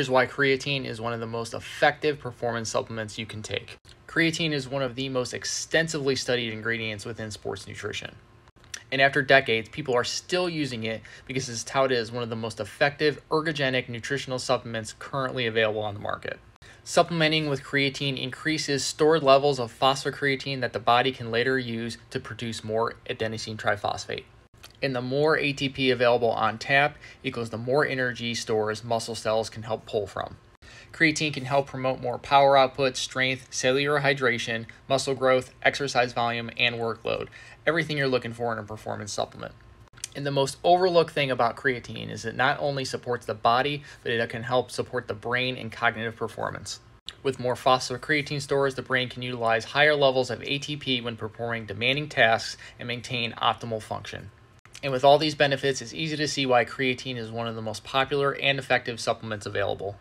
Here's why creatine is one of the most effective performance supplements you can take. Creatine is one of the most extensively studied ingredients within sports nutrition. And after decades, people are still using it because it's touted as one of the most effective ergogenic nutritional supplements currently available on the market. Supplementing with creatine increases stored levels of phosphocreatine that the body can later use to produce more adenosine triphosphate. And the more ATP available on tap equals the more energy stores muscle cells can help pull from. Creatine can help promote more power output, strength, cellular hydration, muscle growth, exercise volume, and workload. Everything you're looking for in a performance supplement. And the most overlooked thing about creatine is it not only supports the body, but it can help support the brain and cognitive performance. With more phosphocreatine stores, the brain can utilize higher levels of ATP when performing demanding tasks and maintain optimal function. And with all these benefits, it's easy to see why creatine is one of the most popular and effective supplements available.